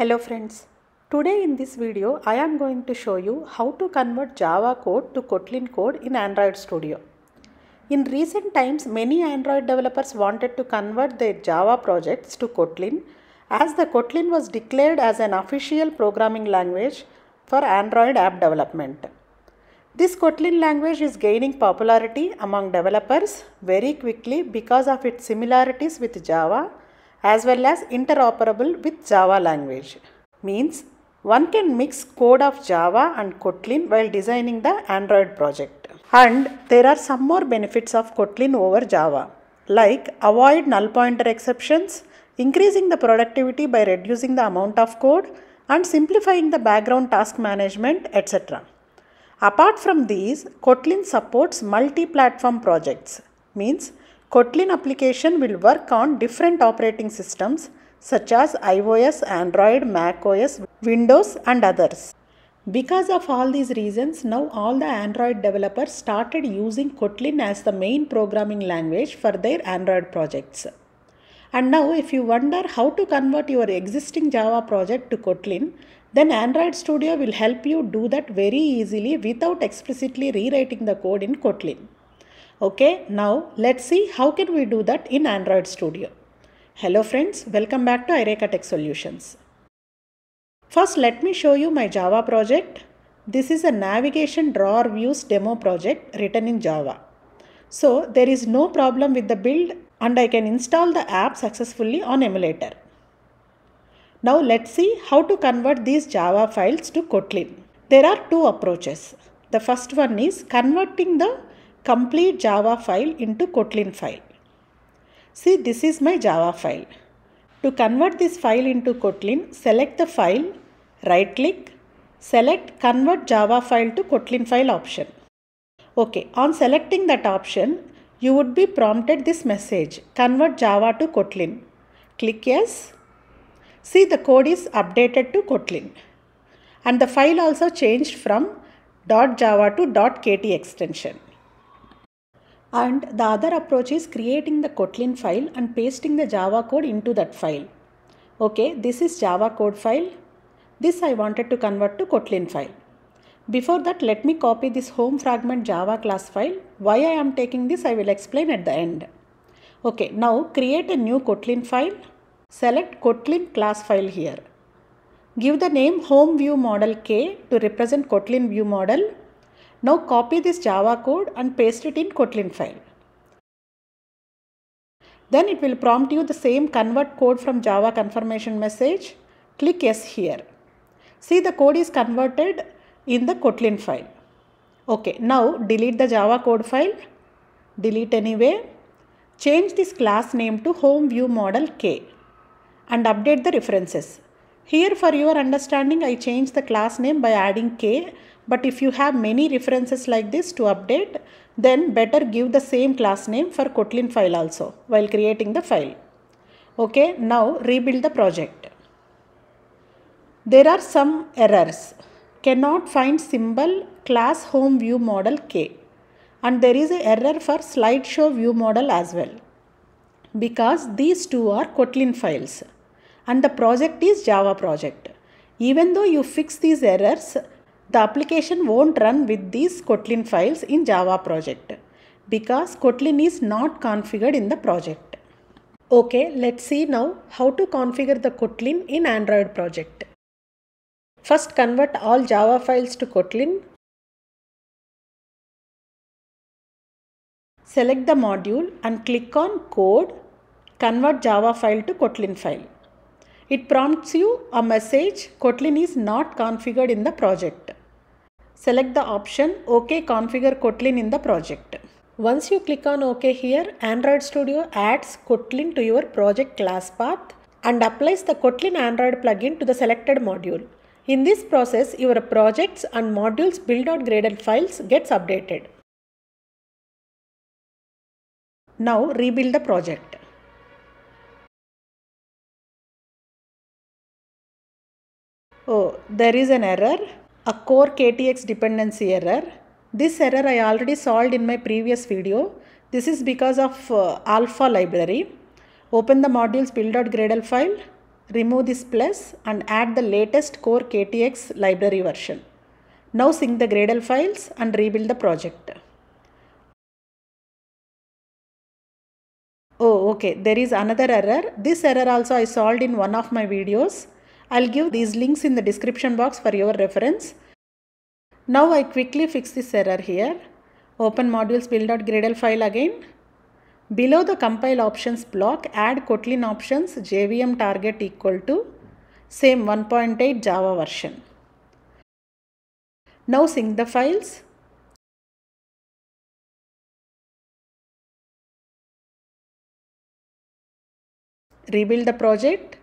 Hello friends. Today in this video I am going to show you how to convert Java code to Kotlin code in Android Studio. In recent times many Android developers wanted to convert their Java projects to Kotlin as the Kotlin was declared as an official programming language for Android app development. This Kotlin language is gaining popularity among developers very quickly because of its similarities with Java as well as interoperable with Java language. Means one can mix code of Java and Kotlin while designing the Android project. And there are some more benefits of Kotlin over Java like avoid null pointer exceptions, increasing the productivity by reducing the amount of code and simplifying the background task management etc. Apart from these, Kotlin supports multi-platform projects. Means Kotlin application will work on different operating systems such as iOS, Android, macOS, Windows and others. Because of all these reasons, now all the Android developers started using Kotlin as the main programming language for their Android projects. And now if you wonder how to convert your existing Java project to Kotlin, then Android Studio will help you do that very easily without explicitly rewriting the code in Kotlin. Okay, now let's see how can we do that in Android Studio. Hello friends, welcome back to iRekha Tech Solutions. First let me show you my Java project. This is a navigation drawer views demo project written in Java. So there is no problem with the build and I can install the app successfully on emulator. Now let's see how to convert these Java files to Kotlin. There are two approaches. The first one is converting the complete Java file into Kotlin file. See this is my Java file. To convert this file into Kotlin, select the file, right click, select convert Java file to Kotlin file option. Okay, on selecting that option, you would be prompted this message, convert Java to Kotlin. Click yes. See the code is updated to Kotlin. And the file also changed from .java to .kt extension. And the other approach is creating the Kotlin file and pasting the Java code into that file. Okay, this is Java code file. This I wanted to convert to Kotlin file. Before that, let me copy this home fragment Java class file. Why I am taking this, I will explain at the end. Okay, now create a new Kotlin file. Select Kotlin class file here. Give the name home view model k to represent Kotlin view model. Now copy this Java code and paste it in Kotlin file. Then it will prompt you the same convert code from Java confirmation message. Click yes here. See the code is converted in the Kotlin file. Okay, now delete the Java code file. Delete anyway. Change this class name to home view model k and update the references. Here for your understanding I change the class name by adding k but if you have many references like this to update then better give the same class name for Kotlin file also while creating the file. Okay now rebuild the project. There are some errors. Cannot find symbol class home view model k and there is a error for slideshow view model as well because these two are Kotlin files and the project is Java project. Even though you fix these errors, the application won't run with these Kotlin files in Java project because Kotlin is not configured in the project. Okay, let's see now how to configure the Kotlin in Android project. First convert all Java files to Kotlin. Select the module and click on code, convert Java file to Kotlin file. It prompts you a message Kotlin is not configured in the project. Select the option OK configure Kotlin in the project. Once you click on OK here, Android Studio adds Kotlin to your project class path and applies the Kotlin Android plugin to the selected module. In this process, your projects and modules build.gradle files gets updated. Now rebuild the project. Oh, there is an error, a core KTX dependency error. This error I already solved in my previous video. This is because of uh, alpha library. Open the modules build.gradle file, remove this plus and add the latest core KTX library version. Now sync the Gradle files and rebuild the project. Oh, okay. There is another error. This error also I solved in one of my videos. I'll give these links in the description box for your reference. Now I quickly fix this error here. Open modules build.gradle file again. Below the compile options block, add Kotlin options JVM target equal to same 1.8 Java version. Now sync the files. Rebuild the project.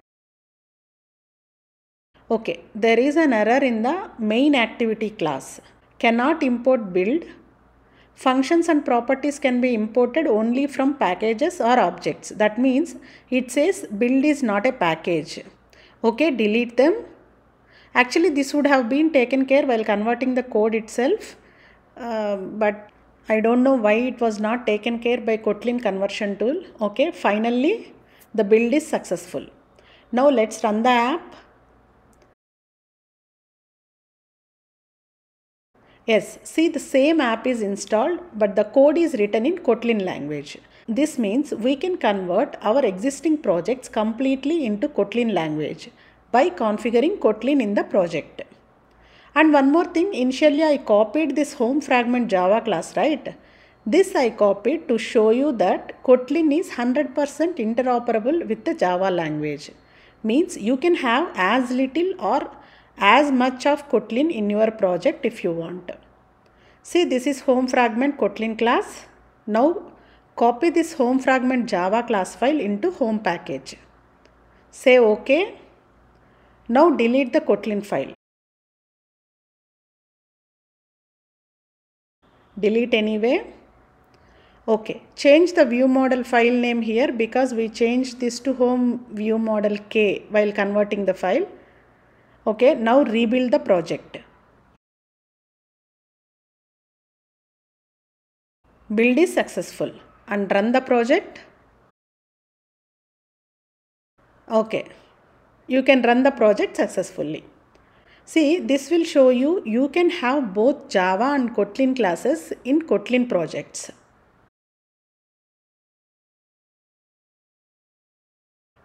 Okay, there is an error in the main activity class. Cannot import build. Functions and properties can be imported only from packages or objects. That means it says build is not a package. Okay, delete them. Actually, this would have been taken care while converting the code itself. Uh, but I don't know why it was not taken care by Kotlin conversion tool. Okay, finally the build is successful. Now let's run the app. Yes, see the same app is installed but the code is written in Kotlin language. This means we can convert our existing projects completely into Kotlin language by configuring Kotlin in the project. And one more thing, initially I copied this home fragment Java class, right? This I copied to show you that Kotlin is 100% interoperable with the Java language. Means you can have as little or as much of Kotlin in your project if you want. See this is home fragment Kotlin class. Now copy this home fragment Java class file into home package. Say OK. Now delete the Kotlin file. Delete anyway. Okay, change the view model file name here because we changed this to home view model K while converting the file. Okay, now rebuild the project. Build is successful and run the project. Okay, you can run the project successfully. See, this will show you you can have both Java and Kotlin classes in Kotlin projects.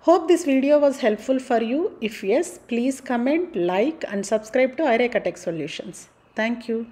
Hope this video was helpful for you. If yes, please comment, like and subscribe to iRekha Tech Solutions. Thank you.